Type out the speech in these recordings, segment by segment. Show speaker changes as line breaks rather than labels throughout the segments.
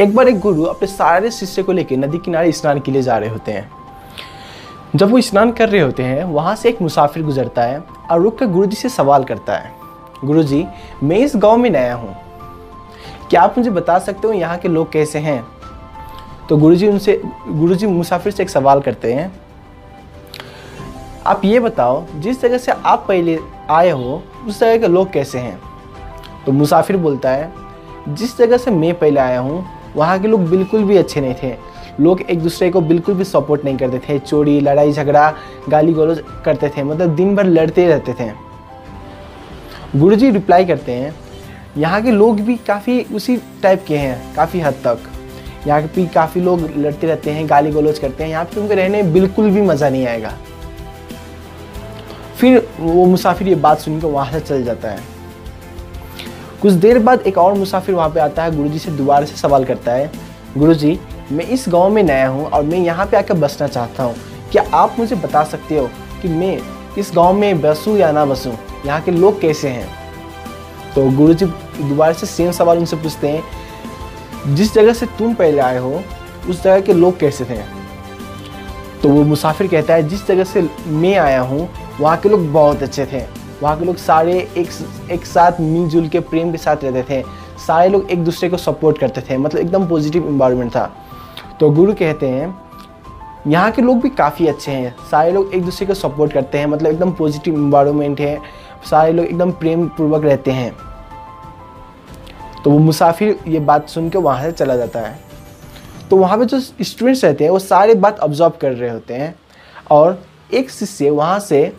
एक बार एक गुरु अपने सारे शिष्य को लेकर नदी किनारे स्नान के लिए जा रहे होते हैं। जब वो स्नान कर रहे होते हैं, वहाँ से एक मुसाफिर गुजरता है और रुक कर गुरु जी से सवाल करता है गुरु जी मैं इस गाँव में नया हूँ। क्या आप मुझे बता सकते हो यहाँ के लोग कैसे हैं? तो गुरु जी उनसे गुरु जी मुसाफिर से एक सवाल करते हैं, आप ये बताओ, जिस जगह से आप पहले आए हो, उस जगह के लोग कैसे हैं? तो मुसाफिर बोलता है, जिस जगह से मैं पहले आया हूँ वहाँ के लोग बिल्कुल भी अच्छे नहीं थे। लोग एक दूसरे को बिल्कुल भी सपोर्ट नहीं करते थे। चोरी, लड़ाई, झगड़ा गाली गलौज करते थे। मतलब दिन भर लड़ते रहते थे। गुरु जी रिप्लाई करते हैं, यहाँ के लोग भी काफ़ी उसी टाइप के हैं, काफ़ी हद तक। यहाँ पे काफ़ी लोग लड़ते रहते हैं गाली गलौज करते हैं। यहाँ पे उनको रहने बिल्कुल भी मज़ा नहीं आएगा। फिर वो मुसाफिर ये बात सुनकर वहाँ से चल जाता है। कुछ देर बाद एक और मुसाफिर वहाँ पे आता है, गुरुजी से दोबारा से सवाल करता है, गुरुजी, मैं इस गाँव में नया हूँ और मैं यहाँ पे आकर बसना चाहता हूँ। क्या आप मुझे बता सकते हो कि मैं इस गाँव में बसूँ या ना बसूँ? यहाँ के लोग कैसे हैं? तो गुरुजी दोबारा से सेम सवाल उनसे पूछते हैं, जिस जगह से तुम पहले आए हो, उस जगह के लोग कैसे थे? तो वो मुसाफिर कहता है, जिस जगह से मैं आया हूँ, वहाँ के लोग बहुत अच्छे थे। वहाँ के लोग सारे एक एक साथ मिलजुल के प्रेम के साथ रहते थे। सारे लोग एक दूसरे को सपोर्ट करते थे मतलब एकदम पॉजिटिव इन्वायरमेंट था। तो गुरु कहते हैं, यहाँ के लोग भी काफ़ी अच्छे हैं। सारे लोग एक दूसरे को सपोर्ट करते हैं मतलब एकदम पॉजिटिव इन्वायरमेंट है। सारे लोग एकदम प्रेम पूर्वक रहते हैं। तो वो मुसाफिर ये बात सुन के वहाँ से चला जाता है। तो वहाँ पे जो स्टूडेंट्स रहते हैं, वो सारे बात ऑब्जॉर्व कर रहे होते हैं। और एक शिष्य वहाँ से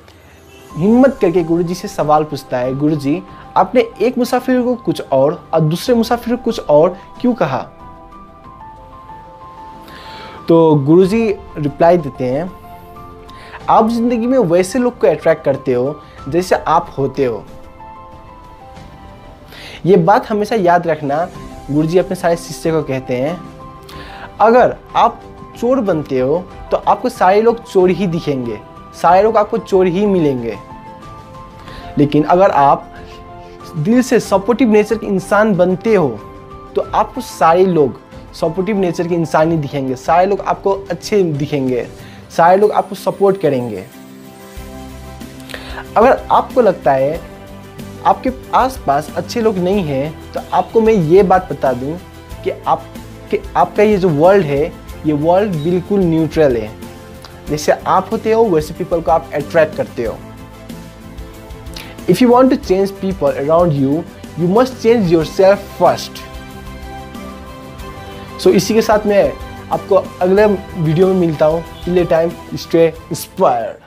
हिम्मत करके गुरु जी से सवाल पूछता है गुरु जी आपने एक मुसाफिर को कुछ और और दूसरे मुसाफिर को कुछ और क्यों कहा? तो गुरु जी रिप्लाई देते हैं, आप ज़िंदगी में वैसे लोग को अट्रैक्ट करते हो जैसे आप होते हो। ये बात हमेशा याद रखना गुरु जी अपने सारे शिष्य को कहते हैं। अगर आप चोर बनते हो तो आपको सारे लोग चोर ही दिखेंगे। सारे लोग आपको चोर ही मिलेंगे। लेकिन अगर आप दिल से सपोर्टिव नेचर के इंसान बनते हो तो आपको सारे लोग सपोर्टिव नेचर के इंसान ही दिखेंगे। सारे लोग आपको अच्छे दिखेंगे। सारे लोग आपको सपोर्ट करेंगे। अगर आपको लगता है आपके आसपास अच्छे लोग नहीं हैं तो आपको मैं ये बात बता दूँ कि आप कि आपका ये जो वर्ल्ड है, ये वर्ल्ड बिल्कुल न्यूट्रल है। जैसे आप होते हो, वैसे पीपल को आप अट्रैक्ट करते हो। If you want to change people around you you must change yourself first so इसी के साथ मैं आपको अगले वीडियो में मिलता हूँ। टिल टाइम स्टे इंस्पायर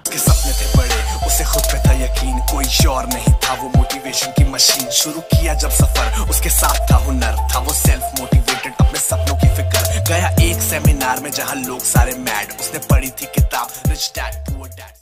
उसे खुद पे था यकीन। कोई श्योर नहीं था, वो मोटिवेशन की मशीन शुरू किया जब सफ़र, उसके साथ था हुनर। था वो सेल्फ मोटिवेटेड अपने सपनों की फ़िक्र गया एक सेमिनार में जहाँ लोग सारे मैड उसने पढ़ी थी किताब रिच डैड पुअर डैड